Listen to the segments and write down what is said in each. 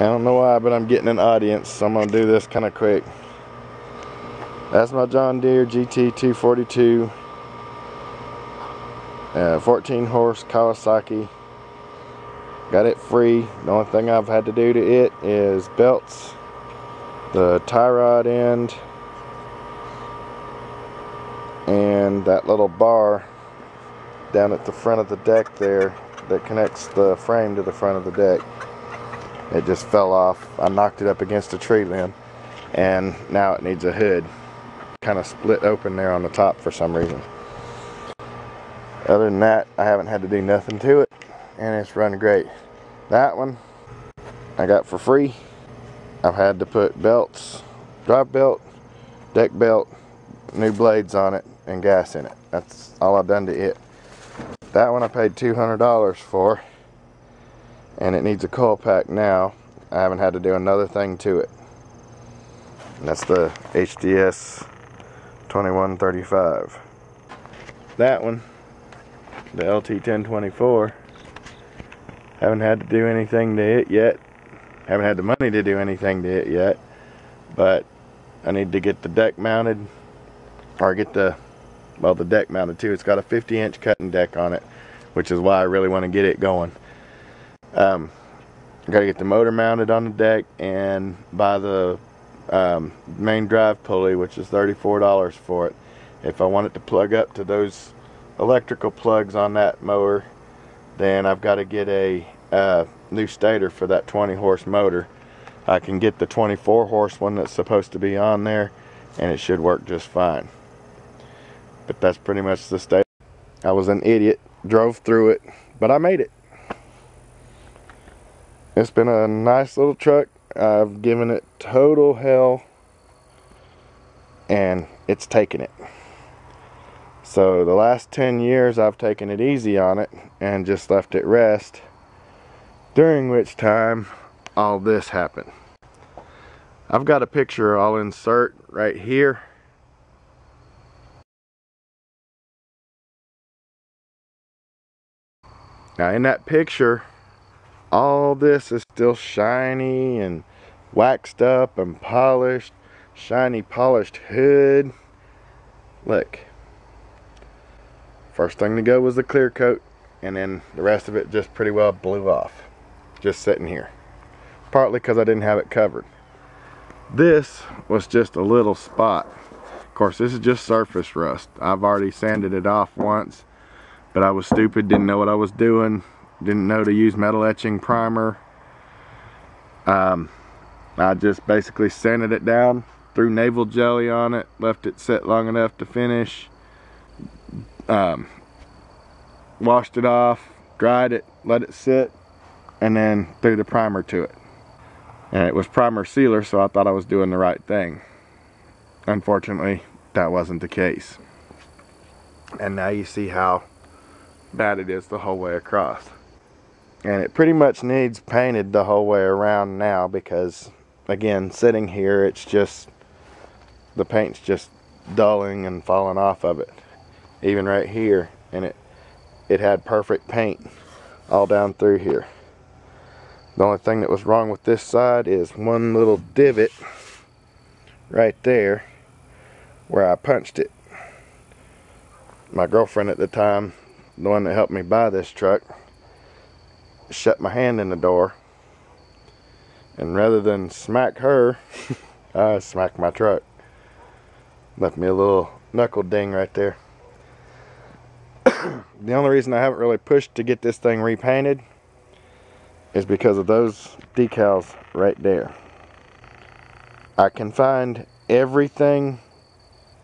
I don't know why, but I'm getting an audience, so I'm gonna do this kind of quick. That's my John Deere GT 242, uh, 14 horse Kawasaki. Got it free. The only thing I've had to do to it is belts, the tie rod end, and that little bar down at the front of the deck there that connects the frame to the front of the deck it just fell off. I knocked it up against a tree limb and now it needs a hood. Kind of split open there on the top for some reason. Other than that I haven't had to do nothing to it and it's running great. That one I got for free. I've had to put belts drive belt deck belt new blades on it and gas in it. That's all I've done to it. That one I paid $200 for and it needs a coil pack now. I haven't had to do another thing to it. And that's the HDS 2135. That one, the LT1024, haven't had to do anything to it yet. Haven't had the money to do anything to it yet. But I need to get the deck mounted or get the well the deck mounted too. It's got a 50 inch cutting deck on it, which is why I really want to get it going. Um, I got to get the motor mounted on the deck and buy the um, main drive pulley, which is $34 for it. If I want it to plug up to those electrical plugs on that mower, then I've got to get a uh, new stator for that 20 horse motor. I can get the 24 horse one that's supposed to be on there and it should work just fine. But that's pretty much the state. I was an idiot, drove through it, but I made it. It's been a nice little truck. I've given it total hell and it's taken it. So the last 10 years I've taken it easy on it and just left it rest during which time all this happened. I've got a picture I'll insert right here Now in that picture, all this is still shiny and waxed up and polished. Shiny polished hood. Look. First thing to go was the clear coat and then the rest of it just pretty well blew off. Just sitting here. Partly because I didn't have it covered. This was just a little spot. Of course, this is just surface rust. I've already sanded it off once but I was stupid, didn't know what I was doing, didn't know to use metal etching primer. Um, I just basically sanded it down, threw naval jelly on it, left it set long enough to finish, um, washed it off, dried it, let it sit, and then threw the primer to it. And it was primer sealer, so I thought I was doing the right thing. Unfortunately, that wasn't the case. And now you see how bad it is the whole way across. And it pretty much needs painted the whole way around now because, again, sitting here, it's just, the paint's just dulling and falling off of it. Even right here, and it, it had perfect paint all down through here. The only thing that was wrong with this side is one little divot right there where I punched it. My girlfriend at the time the one that helped me buy this truck, shut my hand in the door. And rather than smack her, I smacked my truck. Left me a little knuckle ding right there. the only reason I haven't really pushed to get this thing repainted is because of those decals right there. I can find everything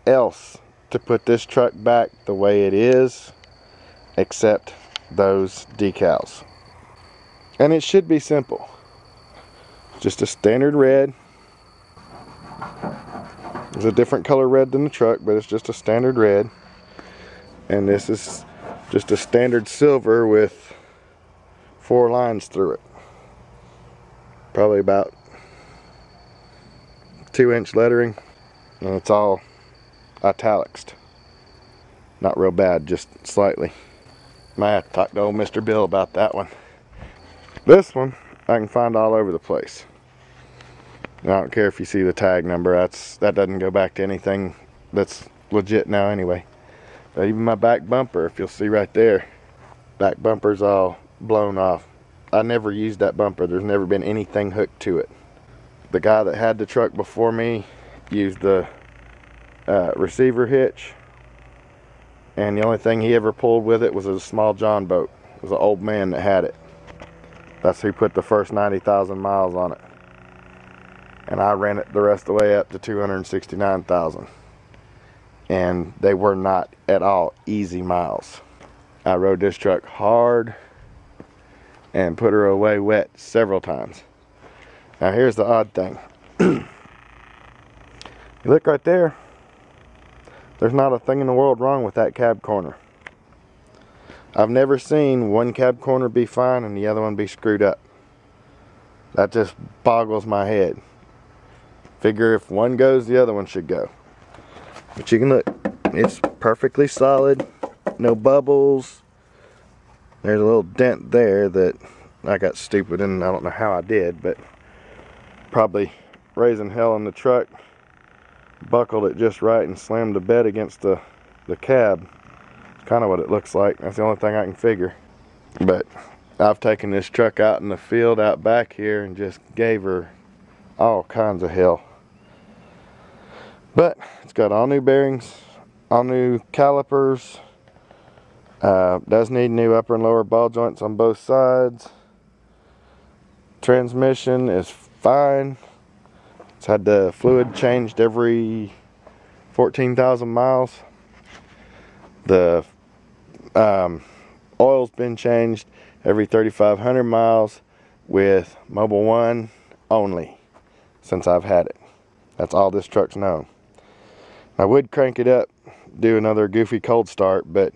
else to put this truck back the way it is except those decals. And it should be simple. Just a standard red. It's a different color red than the truck, but it's just a standard red. And this is just a standard silver with four lines through it. Probably about two inch lettering. And it's all italics. Not real bad, just slightly. Might have to talk to old Mr. Bill about that one. This one I can find all over the place. I don't care if you see the tag number. That's that doesn't go back to anything that's legit now anyway. But even my back bumper, if you'll see right there, back bumper's all blown off. I never used that bumper. There's never been anything hooked to it. The guy that had the truck before me used the uh, receiver hitch and the only thing he ever pulled with it was a small John boat. It was an old man that had it. That's who put the first 90,000 miles on it. And I ran it the rest of the way up to 269,000. And they were not at all easy miles. I rode this truck hard and put her away wet several times. Now here's the odd thing. you look right there, there's not a thing in the world wrong with that cab corner. I've never seen one cab corner be fine and the other one be screwed up. That just boggles my head. Figure if one goes, the other one should go. But you can look, it's perfectly solid, no bubbles. There's a little dent there that I got stupid and I don't know how I did, but probably raising hell in the truck buckled it just right and slammed the bed against the, the cab. Kind of what it looks like. That's the only thing I can figure. But I've taken this truck out in the field out back here and just gave her all kinds of hell. But it's got all new bearings, all new calipers. Uh, does need new upper and lower ball joints on both sides. Transmission is fine. It's had the fluid changed every 14,000 miles. The um, oil's been changed every 3,500 miles with Mobil 1 only since I've had it. That's all this truck's known. I would crank it up, do another goofy cold start, but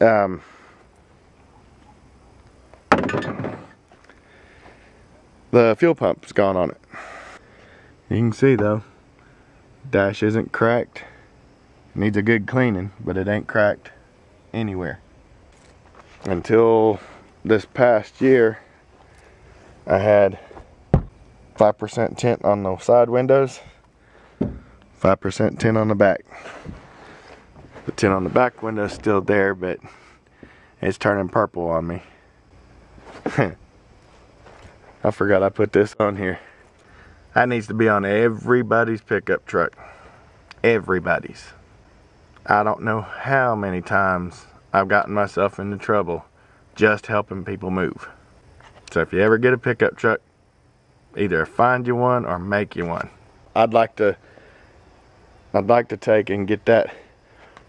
um, the fuel pump's gone on it. You can see though, dash isn't cracked. Needs a good cleaning, but it ain't cracked anywhere. Until this past year, I had 5% tint on the side windows, 5% tint on the back. The tint on the back window is still there, but it's turning purple on me. I forgot I put this on here. That needs to be on everybody's pickup truck. Everybody's. I don't know how many times I've gotten myself into trouble just helping people move. So if you ever get a pickup truck, either find you one or make you one. I'd like to I'd like to take and get that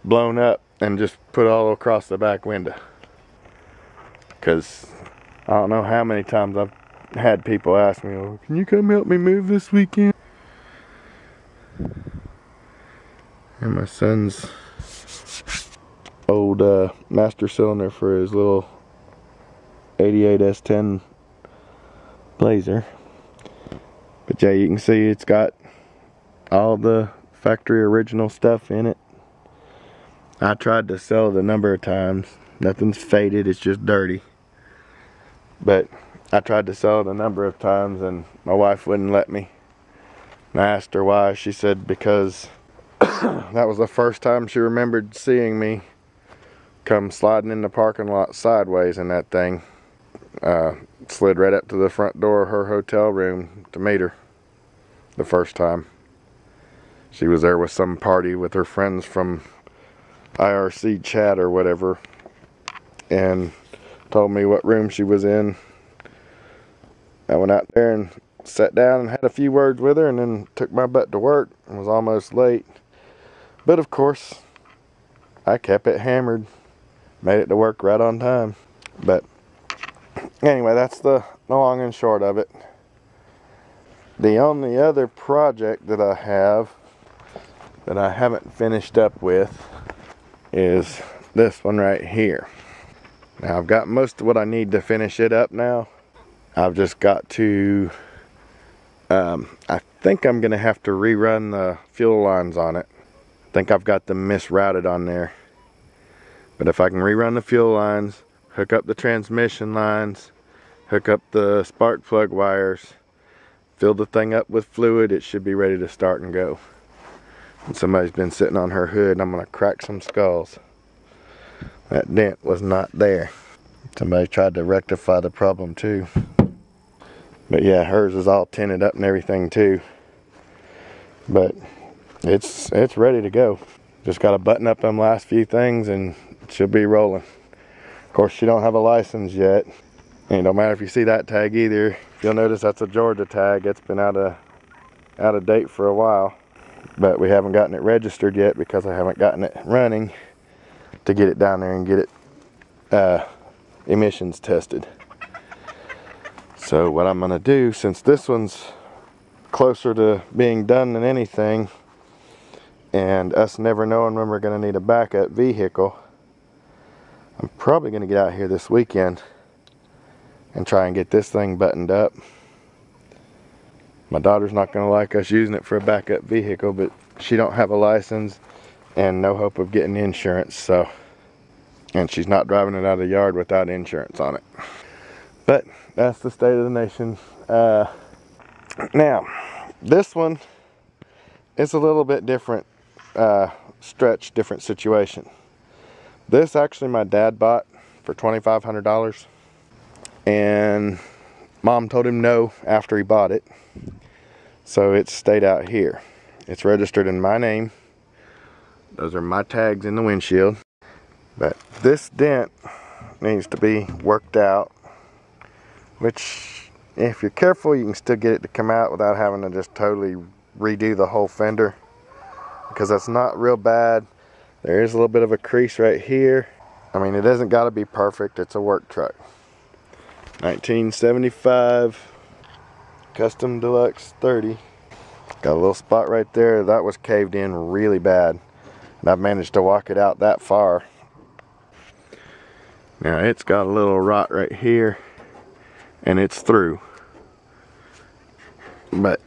blown up and just put all across the back window. Cause I don't know how many times I've had people ask me, oh, can you come help me move this weekend? And my son's old uh, master cylinder for his little 88 S10 Blazer. But yeah, you can see it's got all the factory original stuff in it. I tried to sell it a number of times. Nothing's faded, it's just dirty. But I tried to sell it a number of times and my wife wouldn't let me. And I asked her why. She said because that was the first time she remembered seeing me come sliding in the parking lot sideways in that thing. Uh, slid right up to the front door of her hotel room to meet her the first time. She was there with some party with her friends from IRC chat or whatever and told me what room she was in I went out there and sat down and had a few words with her and then took my butt to work and was almost late. But of course, I kept it hammered. Made it to work right on time. But anyway, that's the, the long and short of it. The only other project that I have that I haven't finished up with is this one right here. Now I've got most of what I need to finish it up now. I've just got to, um, I think I'm going to have to rerun the fuel lines on it. I think I've got them misrouted on there. But if I can rerun the fuel lines, hook up the transmission lines, hook up the spark plug wires, fill the thing up with fluid, it should be ready to start and go. And somebody's been sitting on her hood and I'm gonna crack some skulls. That dent was not there. Somebody tried to rectify the problem too. But yeah, hers is all tinted up and everything too. But it's it's ready to go. Just got to button up them last few things and she'll be rolling. Of course, she don't have a license yet. And don't matter if you see that tag either. You'll notice that's a Georgia tag. It's been out of out of date for a while. But we haven't gotten it registered yet because I haven't gotten it running to get it down there and get it uh, emissions tested. So what I'm gonna do, since this one's closer to being done than anything, and us never knowing when we're gonna need a backup vehicle, I'm probably gonna get out here this weekend and try and get this thing buttoned up. My daughter's not gonna like us using it for a backup vehicle, but she don't have a license and no hope of getting insurance, so and she's not driving it out of the yard without insurance on it. But that's the state of the nation. Uh, now, this one is a little bit different uh, stretch, different situation. This actually my dad bought for $2,500 and mom told him no after he bought it. So it stayed out here. It's registered in my name. Those are my tags in the windshield. But this dent needs to be worked out, which if you're careful, you can still get it to come out without having to just totally redo the whole fender because that's not real bad. There is a little bit of a crease right here. I mean, it doesn't got to be perfect. It's a work truck. 1975 Custom Deluxe 30. Got a little spot right there. That was caved in really bad. And I've managed to walk it out that far now it's got a little rot right here and it's through. But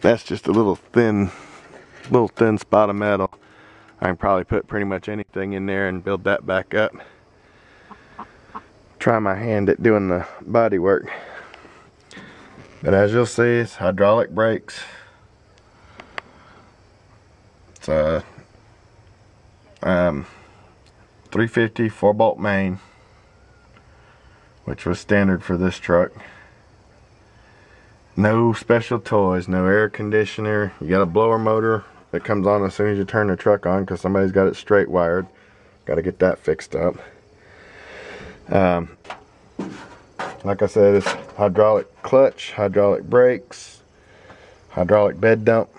that's just a little thin, little thin spot of metal. I can probably put pretty much anything in there and build that back up. Try my hand at doing the body work. But as you'll see, it's hydraulic brakes. It's a um, 350 4 bolt main which was standard for this truck. No special toys, no air conditioner. You got a blower motor that comes on as soon as you turn the truck on because somebody's got it straight wired. Got to get that fixed up. Um, like I said, it's hydraulic clutch, hydraulic brakes, hydraulic bed dump.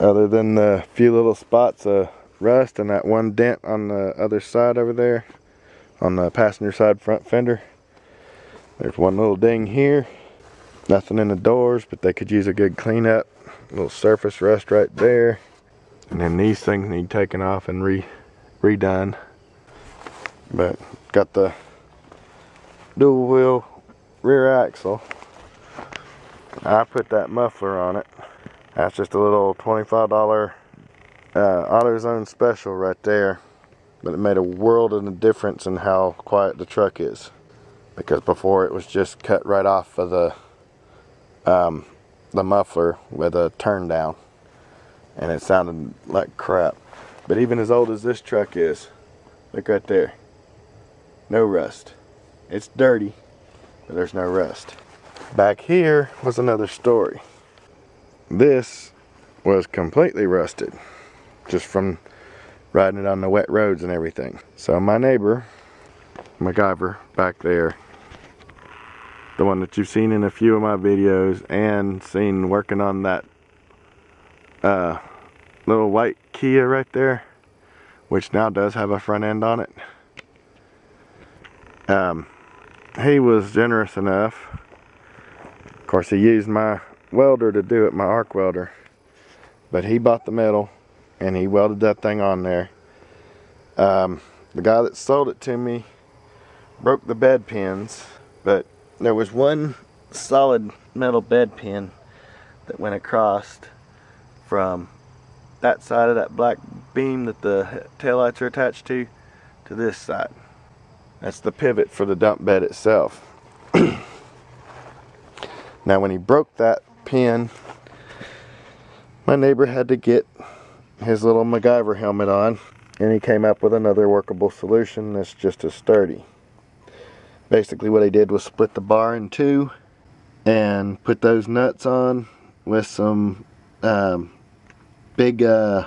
Other than the few little spots of rust and that one dent on the other side over there on the passenger side front fender there's one little ding here. Nothing in the doors, but they could use a good cleanup. Little surface rust right there. And then these things need taken off and re redone. But got the dual wheel rear axle. I put that muffler on it. That's just a little $25 uh, AutoZone special right there. But it made a world of a difference in how quiet the truck is because before it was just cut right off of the um, the muffler with a turn down and it sounded like crap. But even as old as this truck is look right there. No rust. It's dirty but there's no rust. Back here was another story. This was completely rusted just from riding it on the wet roads and everything. So my neighbor MacGyver back there the one that you've seen in a few of my videos and seen working on that uh, little white Kia right there which now does have a front end on it. Um, he was generous enough. Of course he used my welder to do it my arc welder. But he bought the metal and he welded that thing on there. Um, the guy that sold it to me broke the bed pins but there was one solid metal bed pin that went across from that side of that black beam that the taillights are attached to to this side. That's the pivot for the dump bed itself. Now when he broke that pin, my neighbor had to get his little MacGyver helmet on and he came up with another workable solution that's just as sturdy. Basically what he did was split the bar in two and put those nuts on with some um, big uh,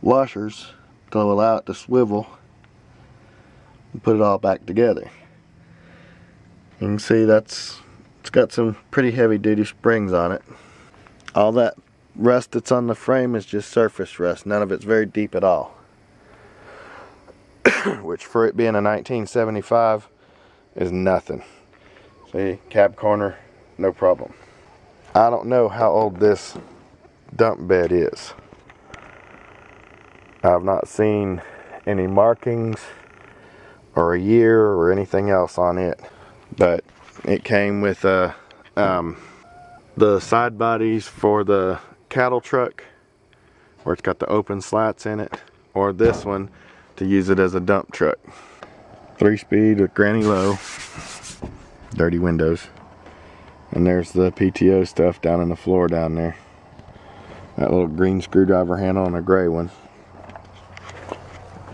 washers to allow it to swivel and put it all back together. You can see that's it's got some pretty heavy duty springs on it. All that rust that's on the frame is just surface rust. None of it's very deep at all. which for it being a 1975 is nothing. See, cab corner, no problem. I don't know how old this dump bed is. I've not seen any markings or a year or anything else on it. But it came with uh, um, the side bodies for the cattle truck where it's got the open slats in it or this one to use it as a dump truck. Three speed with granny low, dirty windows. And there's the PTO stuff down in the floor down there. That little green screwdriver handle and a gray one.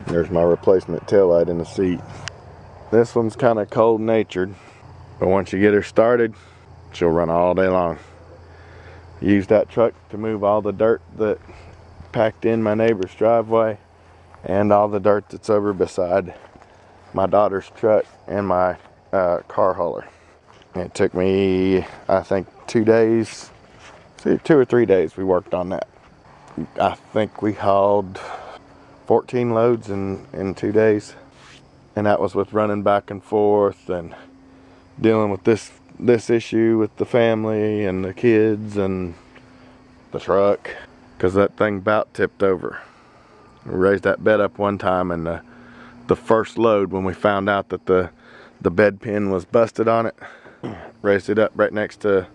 There's my replacement tail light in the seat. This one's kind of cold natured, but once you get her started, she'll run all day long. Use that truck to move all the dirt that packed in my neighbor's driveway and all the dirt that's over beside my daughter's truck and my uh, car hauler. It took me, I think, two days, two or three days we worked on that. I think we hauled 14 loads in, in two days. And that was with running back and forth and dealing with this this issue with the family and the kids and the truck because that thing about tipped over. We raised that bed up one time and the, the first load when we found out that the, the bed pin was busted on it, raised it up right next to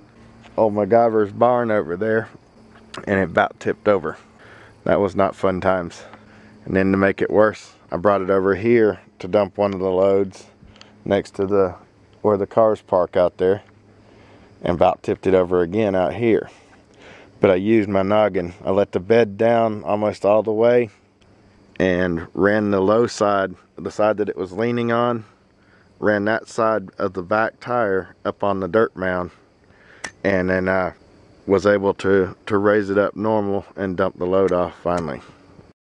old MacGyver's barn over there and it about tipped over. That was not fun times. And then to make it worse, I brought it over here to dump one of the loads next to the where the cars park out there and about tipped it over again out here. But I used my noggin. I let the bed down almost all the way and ran the low side, the side that it was leaning on, ran that side of the back tire up on the dirt mound and then I was able to, to raise it up normal and dump the load off finally.